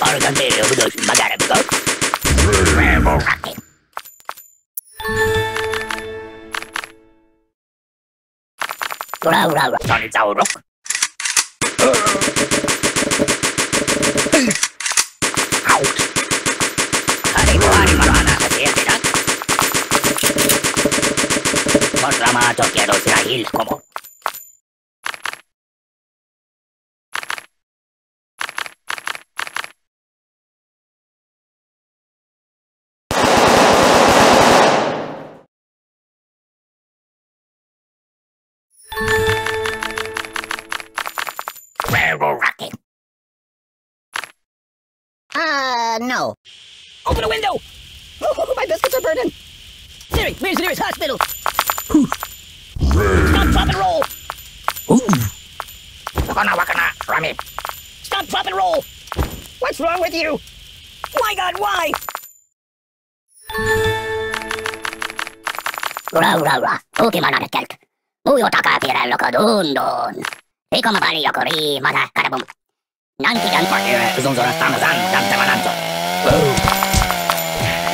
Oregon Daily over those Magana Bigot. Ramble Rocket. Rau rau rau. Tony Zau Rock. Out. Hari Buhari Marana Hasir Dinak. Mostrama Tokiero Sirahil Como. Railroad rocket. Uh, no. Open the window! Oh, my biscuits are burning. Siri, where's the nearest hospital? Stop, drop, and roll! Wakana, wakana, Rami. Stop, drop, and roll! What's wrong with you? My god, why? Ura, ura, ura. Ultima kelt. Ujo Ecco ma vale yoko ri mada karabum. Nanti dan pakira Zon tamazan dan tamananto.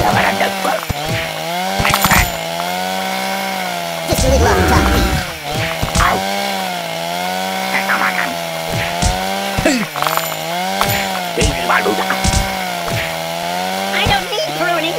Tawaran dakwa. Gua mencari. Au. Ini. I don't need pruning.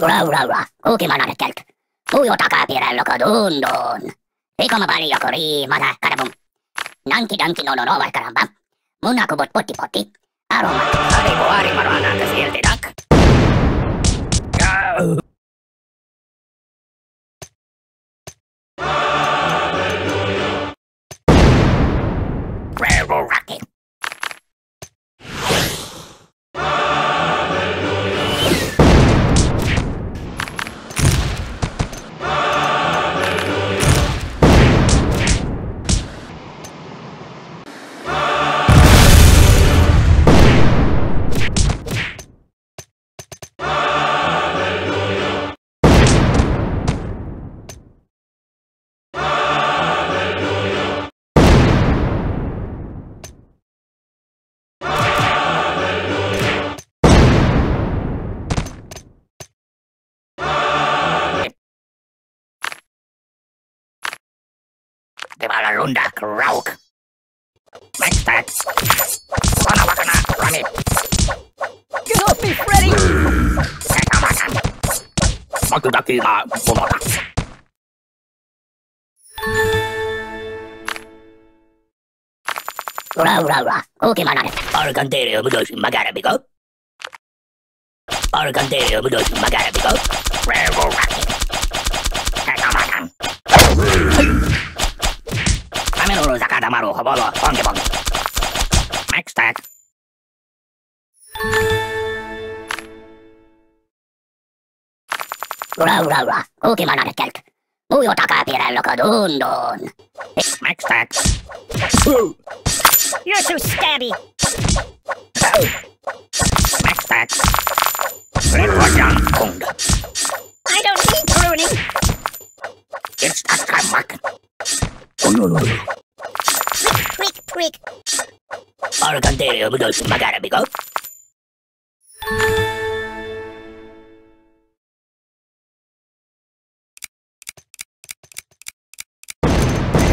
Ura, ura, ura. Kuukiman arkelt. takaa takapiirän loko dundun. Vikoma pari joko riimata karabum. Nanki danki no no no vaikka ramba. Munna kubot potti potti. Aroma. Sari vuori marana silti danki. De la runda, Krauk. Maxtat. Wana wakana, Rami. Get off me, Freddy. Ketamakan. Matudaki ma pumoda. Ura, ura, ura. Ultima nane. Organterio, budos, magara, bigo. Organterio, budos, magara, bigo. Railroad rocket. Ketamakan. Kamenuru zakada maru hobolo, bonge bonge. Maxtat. Ura, ura, ura. Ultima nane kelt. Ujo takapiirrello kadundun. Maxtat. You're too stabby. Redwajan kund. I don't need pruning. It's a kamak. Quick, quick. Organterio, budos, magara, bigo.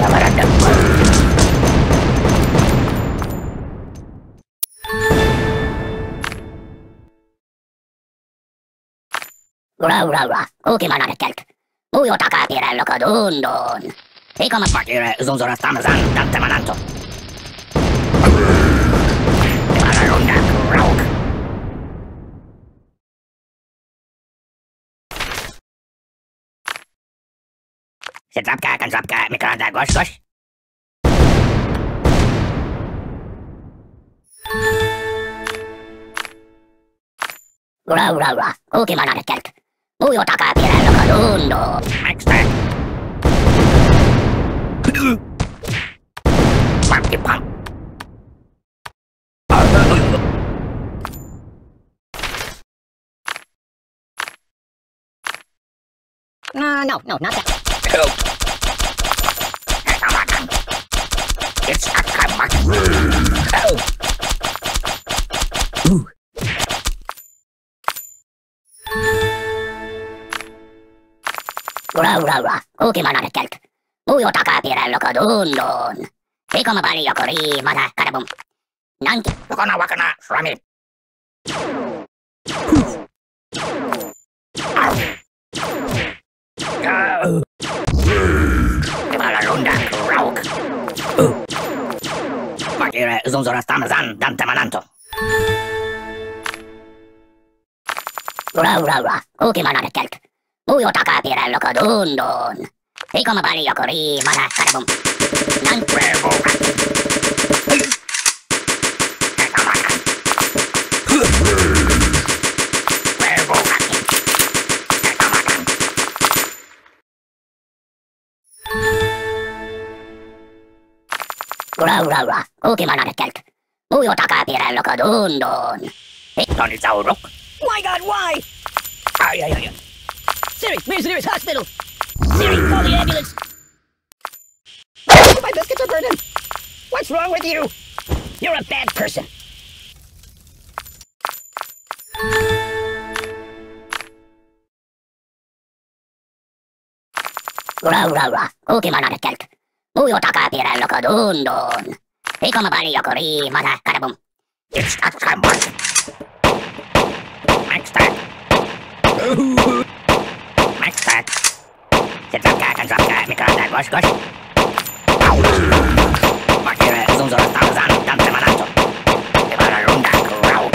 Yamaranda. Ura, ura, ura. Ultima nane kelt. Ujo takapiirrello kadundun. Take on a partire, zonzora stamazan, dante mananto. Sit up, cat, and drop Se tapkaa, kan tapkaa, mikä on tää kos, kos. Ura, ura, ura. Kuki mananet kärk. Muu jo takaa vielä, joka tuntuu. Uh, no, no, not that. Help. It's a comeback. Help. Ooh. Ura, ura, ura. Kuki manaret kelt. Mujo takaa pirello kadundon. Ikoma bali yokori, mada karabum. Nanki. Wakana wakana, shrami. Valalundang, rauk. Magire zunzorastan zan dante mananto. Ura, ura, ura, kuki manare kelt. Ujo takapire loko dundun. Ikoma bali jokori, mana karebum. Nan prebo. Ura, ura, ura. Kuki manaret kelt. Mujo takaa pirello kadundon. Toni sauruk. My god, why? Ai, ai, ai. Siri, where's the nearest hospital? Siri, call the mm. ambulance. My biscuits are burning. What's wrong with you? You're a bad person. Ura, ura, ura. Kuki manaret kelt. Ujo takaperällä dun Eikä mä paljon riimata, kadabum. It's not someone. Max tag. Max tag. Se tapkaa, kan tapkaa, mikä on tää kos, kos. Makire, sun sorasta on saanut tanssimaan antso. Hyvänä runda, krauk.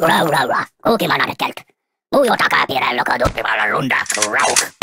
Ura, ura, okei Kukimaan anet keltä. Kelt. Mujo takaa pirello kadundon. Mararunda, rauk.